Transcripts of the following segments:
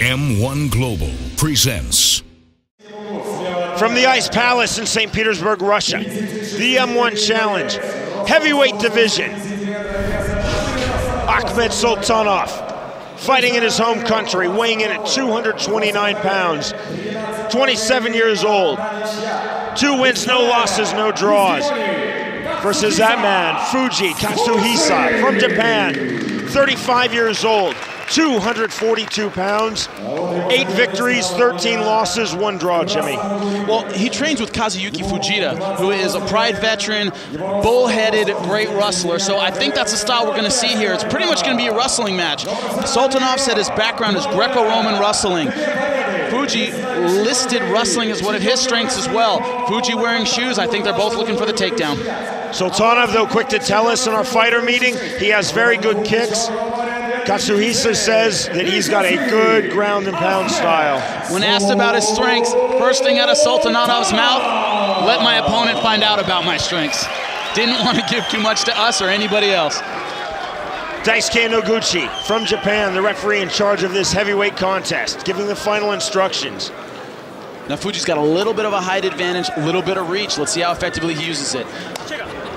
M1 Global presents. From the Ice Palace in St. Petersburg, Russia, the M1 Challenge, heavyweight division. Akhmed Sultanov, fighting in his home country, weighing in at 229 pounds, 27 years old. Two wins, no losses, no draws. Versus that man, Fuji Katsuhisa from Japan, 35 years old, 242 pounds, eight victories, 13 losses, one draw, Jimmy. Well, he trains with Kazuyuki Fujita, who is a Pride veteran, bull-headed, great wrestler. So I think that's the style we're going to see here. It's pretty much going to be a wrestling match. Sultanov said his background is Greco-Roman wrestling. Fuji listed wrestling as one of his strengths as well. Fuji wearing shoes, I think they're both looking for the takedown. Sultanov, though, quick to tell us in our fighter meeting, he has very good kicks. Katsuhisa says that he's got a good ground and pound style. When asked about his strengths, first thing out of Sultanov's mouth, let my opponent find out about my strengths. Didn't want to give too much to us or anybody else. Daisuke Noguchi from Japan, the referee in charge of this heavyweight contest, giving the final instructions. Now Fuji's got a little bit of a height advantage, a little bit of reach. Let's see how effectively he uses it.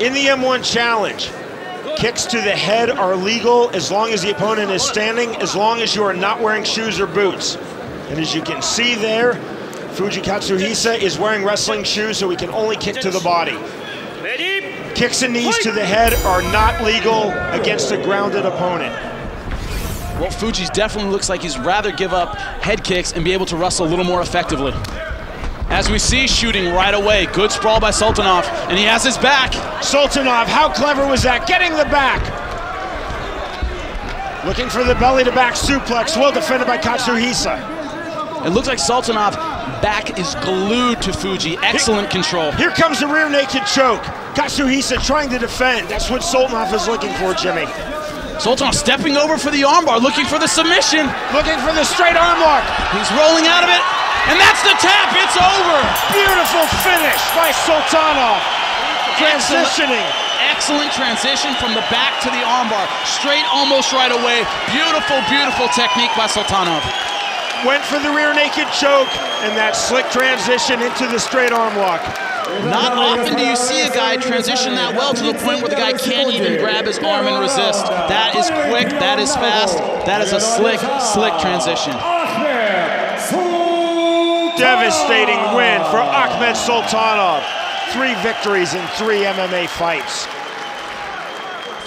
In the M1 Challenge, Kicks to the head are legal as long as the opponent is standing, as long as you are not wearing shoes or boots. And as you can see there, Fuji Katsuhisa is wearing wrestling shoes, so he can only kick to the body. Kicks and knees to the head are not legal against a grounded opponent. Well, Fuji's definitely looks like he's rather give up head kicks and be able to wrestle a little more effectively. As we see, shooting right away. Good sprawl by Sultanov, and he has his back. Sultanov, how clever was that? Getting the back. Looking for the belly to back suplex, well defended by Katsuhisa. It looks like Sultanov back is glued to Fuji. Excellent here, control. Here comes the rear naked choke. Katsuhisa trying to defend. That's what Sultanov is looking for, Jimmy. Sultanov stepping over for the armbar, looking for the submission. Looking for the straight arm lock. He's rolling out of it. And that's the tap. It's over. Beautiful finish by Sultanov. Transitioning. Excellent, excellent transition from the back to the armbar. Straight almost right away. Beautiful, beautiful technique by Sultanov. Went for the rear naked choke and that slick transition into the straight arm lock. Not often do you see a guy transition that well to the point where the guy can't even grab his arm and resist. That is quick, that is fast, that is a slick, slick transition devastating win for Ahmed Sultanov. Three victories in three MMA fights.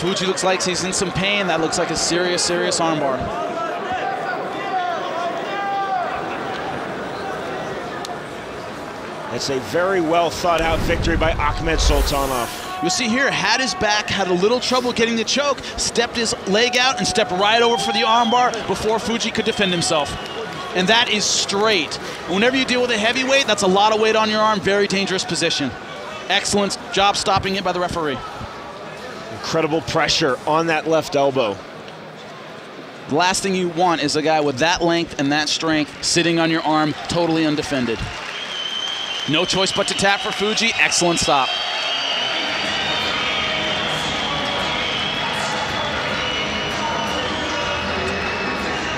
Fuji looks like he's in some pain. That looks like a serious, serious armbar. It's a very well thought out victory by Akhmed Sultanov. You'll see here, had his back, had a little trouble getting the choke, stepped his leg out and stepped right over for the armbar before Fuji could defend himself and that is straight. Whenever you deal with a heavyweight, that's a lot of weight on your arm, very dangerous position. Excellent job stopping it by the referee. Incredible pressure on that left elbow. The last thing you want is a guy with that length and that strength sitting on your arm, totally undefended. No choice but to tap for Fuji. Excellent stop.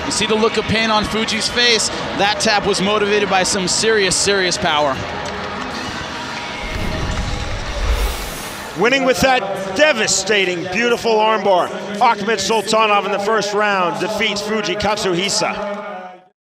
You see the look of pain on Fuji's face. That tap was motivated by some serious, serious power. Winning with that devastating, beautiful armbar. Akhmed Sultanov in the first round defeats Fuji Katsuhisa.